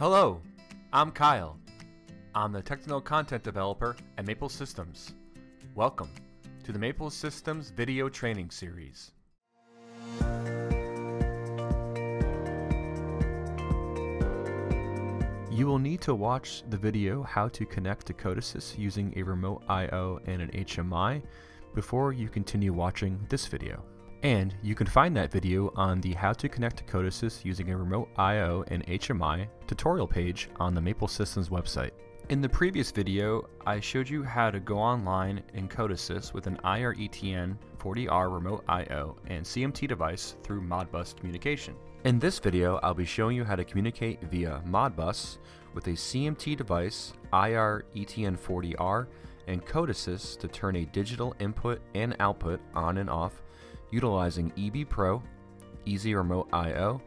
Hello, I'm Kyle. I'm the technical content developer at Maple Systems. Welcome to the Maple Systems video training series. You will need to watch the video how to connect to Codesys using a remote I.O. and an HMI before you continue watching this video. And you can find that video on the How to Connect to Codesys using a remote I.O. and HMI tutorial page on the Maple Systems website. In the previous video, I showed you how to go online in Codesys with an IRETN 40R remote I.O. and CMT device through Modbus communication. In this video, I'll be showing you how to communicate via Modbus with a CMT device, IRETN40R, and Codesys to turn a digital input and output on and off utilizing EB Pro, Easy Remote I.O.,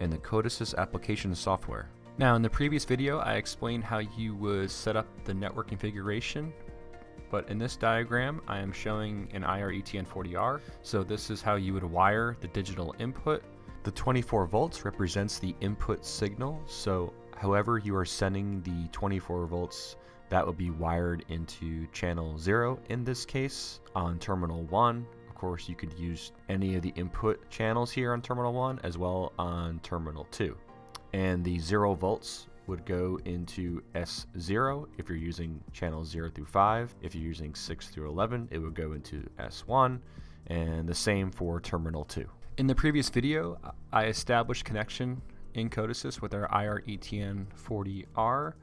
and the Codesys application software. Now in the previous video I explained how you would set up the network configuration but in this diagram I am showing an IRETN40R so this is how you would wire the digital input. The 24 volts represents the input signal so however you are sending the 24 volts that will be wired into channel 0 in this case on terminal 1 of course you could use any of the input channels here on terminal 1 as well on terminal 2 and the 0 volts would go into S0 if you're using channels 0 through 5. If you're using 6 through 11, it would go into S1, and the same for terminal 2. In the previous video, I established connection in Codesys with our IRETN40R.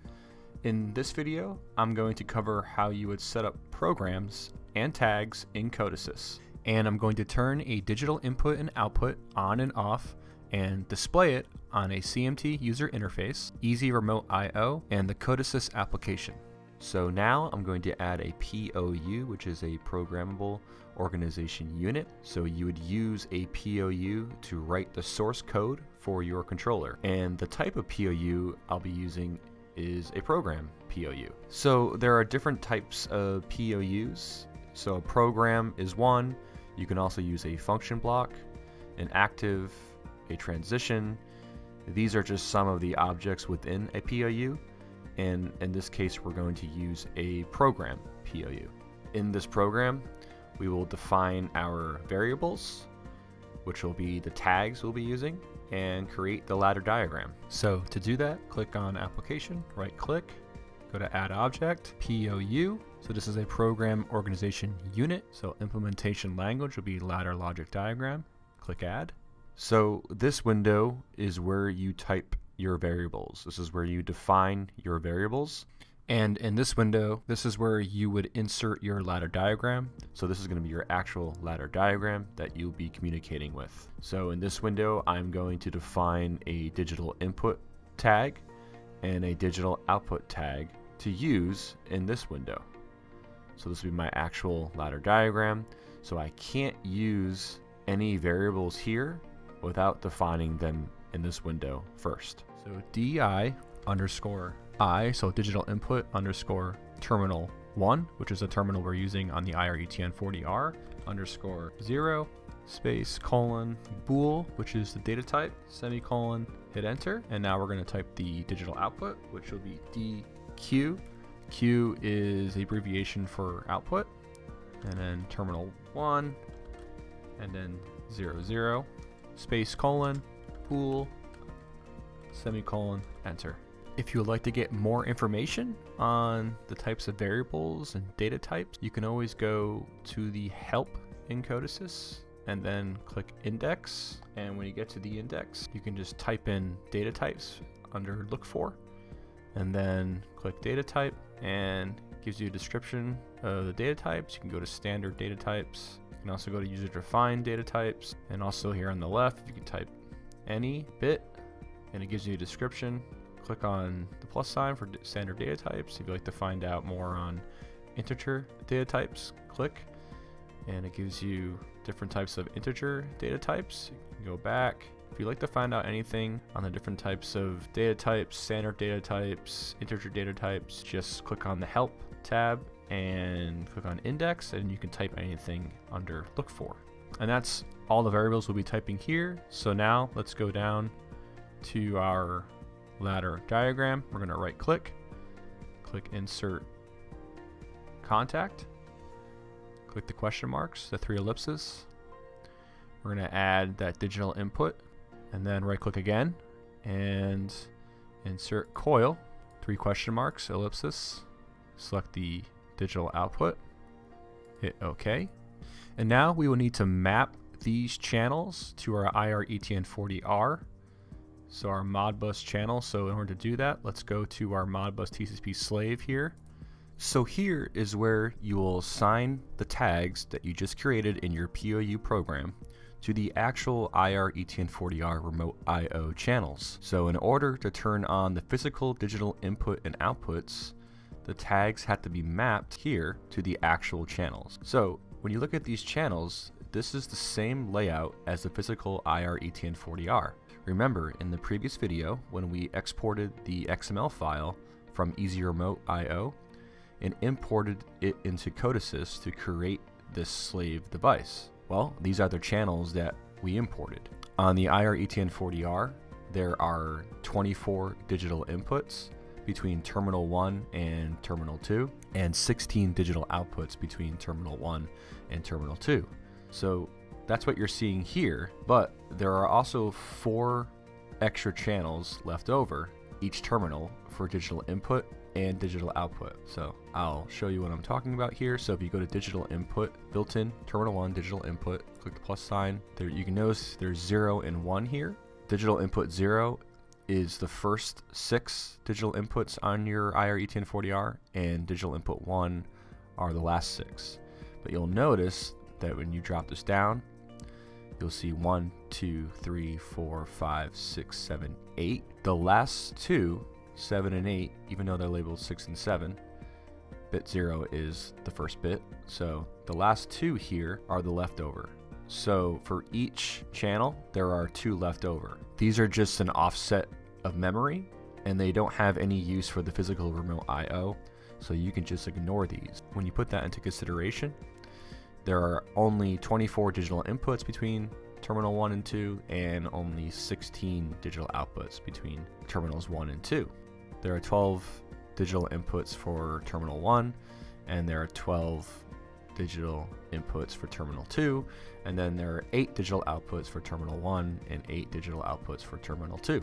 In this video, I'm going to cover how you would set up programs and tags in Codesys. And I'm going to turn a digital input and output on and off and display it on a CMT user interface, Easy Remote I.O., and the Codesys application. So now I'm going to add a POU, which is a Programmable Organization Unit. So you would use a POU to write the source code for your controller. And the type of POU I'll be using is a program POU. So there are different types of POUs. So a program is one. You can also use a function block, an active a transition. These are just some of the objects within a POU, and in this case we're going to use a program POU. In this program, we will define our variables, which will be the tags we'll be using, and create the ladder diagram. So to do that, click on Application, right click, go to Add Object, POU. So this is a Program Organization Unit, so implementation language will be Ladder Logic Diagram. Click Add. So this window is where you type your variables. This is where you define your variables. And in this window, this is where you would insert your ladder diagram. So this is going to be your actual ladder diagram that you'll be communicating with. So in this window, I'm going to define a digital input tag and a digital output tag to use in this window. So this will be my actual ladder diagram. So I can't use any variables here without defining them in this window first. So DI underscore I, so digital input underscore terminal 1, which is the terminal we're using on the IRETN40R, underscore 0, space, colon, bool, which is the data type, semicolon, hit enter, and now we're going to type the digital output, which will be DQ. Q Q is abbreviation for output, and then terminal 1, and then 00, zero space colon, bool, semicolon, enter. If you would like to get more information on the types of variables and data types, you can always go to the help in Codesys and then click index. And when you get to the index, you can just type in data types under look for and then click data type and gives you a description of the data types. You can go to standard data types you can also go to user defined data types and also here on the left you can type any bit and it gives you a description. Click on the plus sign for standard data types. If you'd like to find out more on integer data types, click and it gives you different types of integer data types. You can go back. If you'd like to find out anything on the different types of data types, standard data types, integer data types, just click on the help tab and click on index and you can type anything under look for. And that's all the variables we'll be typing here. So now let's go down to our ladder diagram. We're going to right click, click insert contact, click the question marks, the three ellipses. We're going to add that digital input and then right click again and insert coil, three question marks, ellipsis, select the digital output, hit OK. And now we will need to map these channels to our IR ETN40R. So our Modbus channel. So in order to do that, let's go to our Modbus TCP slave here. So here is where you will assign the tags that you just created in your POU program to the actual IR ETN40R remote I.O. channels. So in order to turn on the physical digital input and outputs, the tags have to be mapped here to the actual channels. So when you look at these channels, this is the same layout as the physical IR ETN40R. Remember, in the previous video, when we exported the XML file from Easy Remote IO and imported it into Codesys to create this slave device. Well, these are the channels that we imported. On the IR ETN40R, there are 24 digital inputs between terminal 1 and terminal 2, and 16 digital outputs between terminal 1 and terminal 2. So that's what you're seeing here, but there are also four extra channels left over each terminal for digital input and digital output. So I'll show you what I'm talking about here. So if you go to digital input, built-in terminal one, digital input, click the plus sign. There you can notice there's zero and one here. Digital input zero is the first six digital inputs on your IR ETN40R and digital input one are the last six. But you'll notice that when you drop this down, you'll see one, two, three, four, five, six, seven, eight. The last two 7 and 8, even though they're labeled 6 and 7, bit 0 is the first bit. So the last two here are the leftover. So for each channel, there are two left over. These are just an offset of memory, and they don't have any use for the physical remote I.O., so you can just ignore these. When you put that into consideration, there are only 24 digital inputs between terminal 1 and 2, and only 16 digital outputs between terminals 1 and 2. There are 12 digital inputs for terminal 1, and there are 12 digital inputs for terminal 2, and then there are 8 digital outputs for terminal 1 and 8 digital outputs for terminal 2.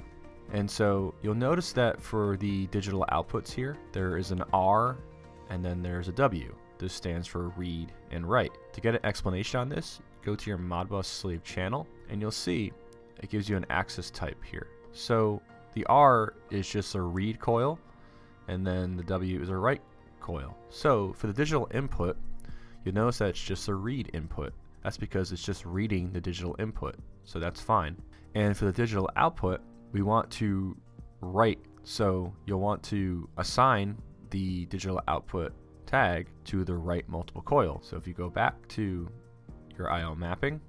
And so you'll notice that for the digital outputs here, there is an R and then there's a W. This stands for read and write. To get an explanation on this, go to your Modbus slave channel and you'll see it gives you an access type here. So the R is just a read coil, and then the W is a write coil. So for the digital input, you'll notice that it's just a read input. That's because it's just reading the digital input, so that's fine. And for the digital output, we want to write, so you'll want to assign the digital output tag to the write multiple coil. So if you go back to your IO mapping,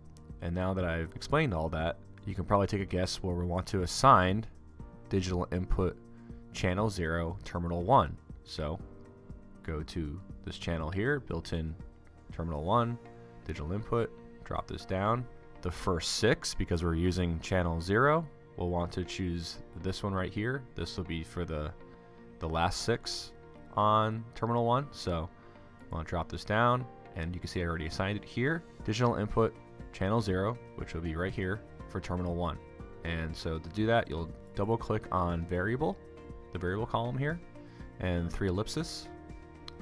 and now that I've explained all that, you can probably take a guess where we want to assign digital input channel 0 terminal 1. So go to this channel here, built-in terminal 1, digital input, drop this down. The first six, because we're using channel 0, we'll want to choose this one right here. This will be for the, the last six on terminal 1. So I'll drop this down, and you can see I already assigned it here. Digital input channel 0, which will be right here for terminal 1. And so to do that, you'll double click on variable, the variable column here, and three ellipses.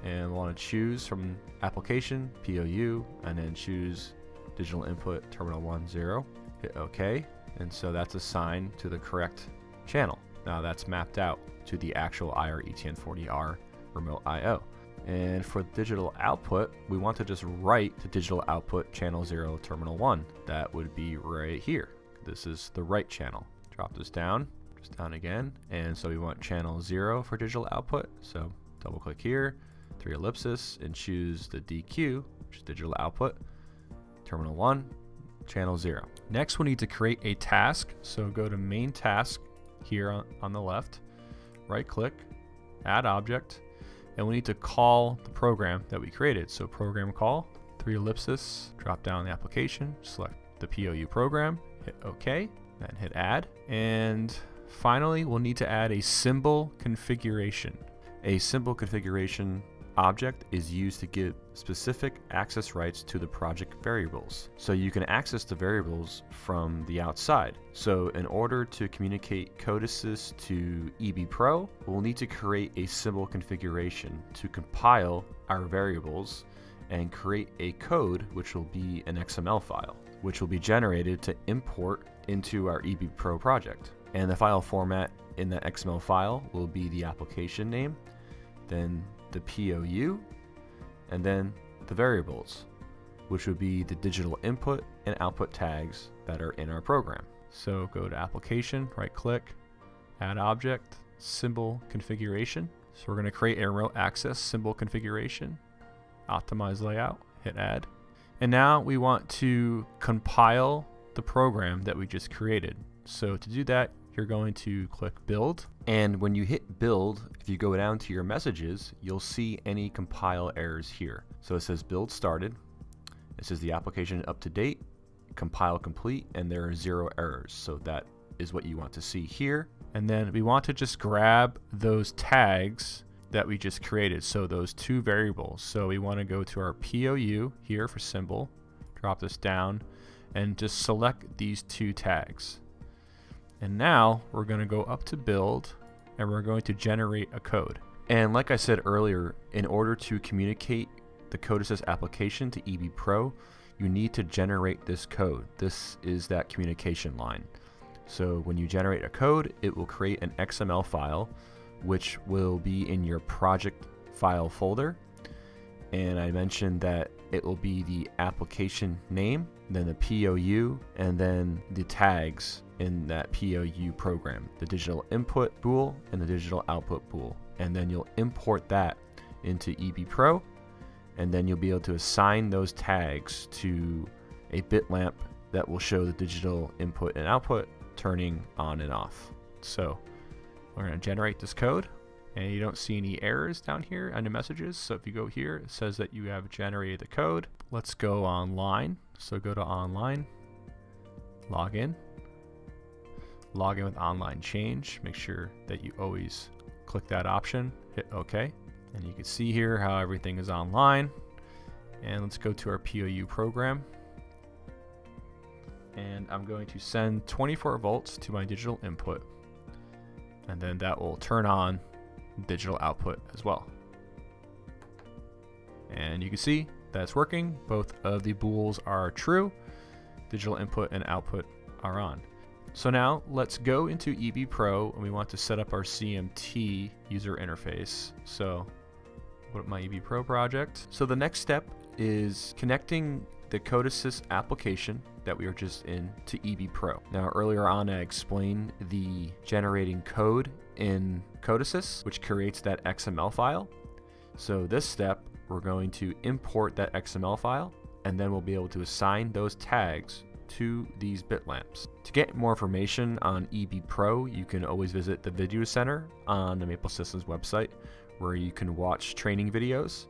And we'll want to choose from application, POU, and then choose digital input terminal one zero. Hit OK. And so that's assigned to the correct channel. Now that's mapped out to the actual IR ETN40R remote I.O. And for digital output, we want to just write to digital output channel 0 terminal 1. That would be right here. This is the right channel. Drop this down, just down again. And so we want channel 0 for digital output. So double click here, three ellipsis, and choose the DQ, which is digital output, terminal 1, channel 0. Next, we need to create a task. So go to main task here on, on the left, right click, add object, and we need to call the program that we created. So program call, three ellipsis, drop down the application, select the POU program, hit OK, then hit add. And Finally, we'll need to add a symbol configuration. A symbol configuration object is used to give specific access rights to the project variables. So you can access the variables from the outside. So in order to communicate Codesys to EB Pro, we'll need to create a symbol configuration to compile our variables and create a code which will be an XML file, which will be generated to import into our EB Pro project. And the file format in that XML file will be the application name, then the POU, and then the variables, which would be the digital input and output tags that are in our program. So go to application, right click, add object, symbol configuration. So we're going to create a remote access symbol configuration, optimize layout, hit add. And now we want to compile the program that we just created. So to do that, you're going to click build. And when you hit build, if you go down to your messages, you'll see any compile errors here. So it says build started. It says the application up to date, compile complete, and there are zero errors. So that is what you want to see here. And then we want to just grab those tags that we just created. So those two variables. So we want to go to our POU here for symbol, drop this down, and just select these two tags. And now we're going to go up to build and we're going to generate a code. And like I said earlier, in order to communicate the Codesys application to EB Pro, you need to generate this code. This is that communication line. So when you generate a code, it will create an XML file, which will be in your project file folder. And I mentioned that it will be the application name, then the POU, and then the tags in that POU program, the digital input bool and the digital output bool. And then you'll import that into EB Pro, and then you'll be able to assign those tags to a bit lamp that will show the digital input and output turning on and off. So we're going to generate this code and you don't see any errors down here under messages. So if you go here, it says that you have generated the code. Let's go online. So go to online, log in, log in with online change. Make sure that you always click that option, hit OK. And you can see here how everything is online. And let's go to our POU program. And I'm going to send 24 volts to my digital input. And then that will turn on digital output as well. And you can see that's working. Both of the bools are true. Digital input and output are on. So now let's go into EB Pro and we want to set up our CMT user interface. So put my EB Pro project. So the next step is connecting the Codesys application that we are just in to EB Pro. Now earlier on I explained the generating code in Codesys, which creates that XML file. So this step, we're going to import that XML file, and then we'll be able to assign those tags to these bit lamps. To get more information on EB Pro, you can always visit the Video Center on the Maple Systems website, where you can watch training videos,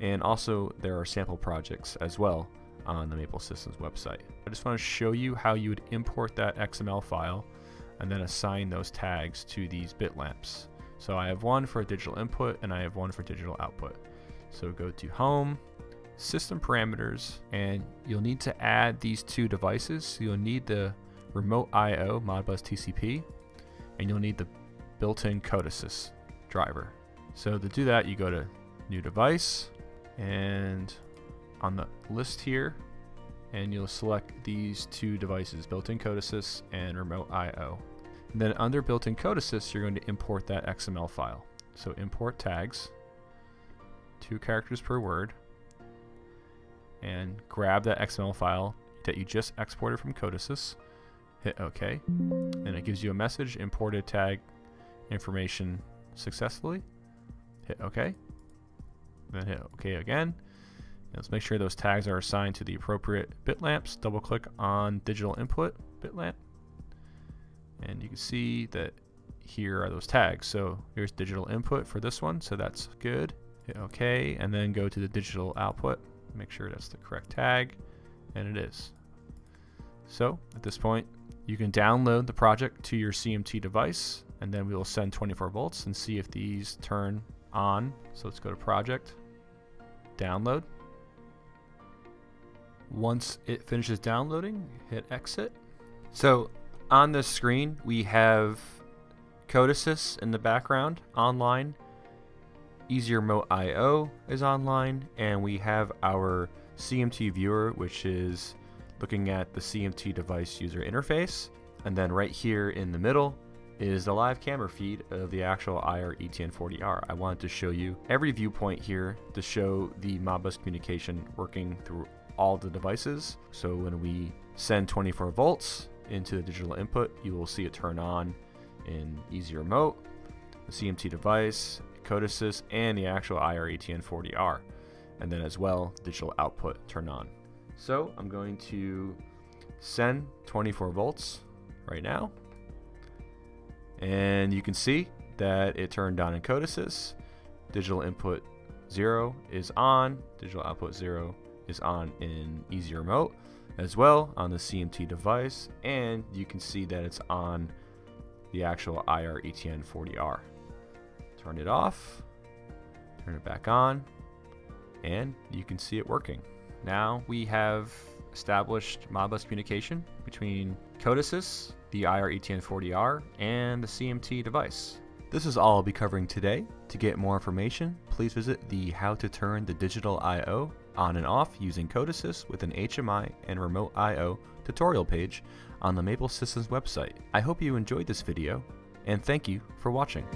and also there are sample projects as well on the Maple Systems website. I just want to show you how you would import that XML file and then assign those tags to these bit lamps. So I have one for a digital input and I have one for digital output. So go to home, system parameters, and you'll need to add these two devices. So you'll need the remote IO Modbus TCP, and you'll need the built-in Codesys driver. So to do that, you go to new device, and on the list here, and you'll select these two devices, built-in Codesys and remote IO. And then under built-in Codesys, you're going to import that XML file. So import tags, two characters per word, and grab that XML file that you just exported from Codesys, hit OK, and it gives you a message, imported tag information successfully, hit OK, then hit OK again, let's make sure those tags are assigned to the appropriate bit lamps. Double click on digital input bit lamp. And you can see that here are those tags. So here's digital input for this one. So that's good. Hit OK. And then go to the digital output. Make sure that's the correct tag. And it is. So at this point, You can download the project to your CMT device and then we will send 24 volts and see if these turn on. So let's go to project, download. Once it finishes downloading, hit exit. So on this screen, we have Codesys in the background online. Easy Remote IO is online, and we have our CMT viewer, which is looking at the CMT device user interface. And then right here in the middle is the live camera feed of the actual IR ETN40R. I wanted to show you every viewpoint here to show the Modbus communication working through all the devices. So when we send 24 volts into the digital input, you will see it turn on in Easy Remote, the CMT device, Codesys, and the actual IR ETN40R. And then as well, digital output turn on. So I'm going to send 24 volts right now. And you can see that it turned on in Codesys. Digital input 0 is on, digital output 0 is on in Easy Remote as well on the CMT device. And you can see that it's on the actual IR ETN 40R. Turn it off, turn it back on, and you can see it working. Now we have established Modbus communication between Codesys, the IR ETN40R, and the CMT device. This is all I'll be covering today. To get more information, please visit the How to Turn the Digital I.O. on and off using Codesys with an HMI and Remote I.O. tutorial page on the Maple Systems website. I hope you enjoyed this video, and thank you for watching.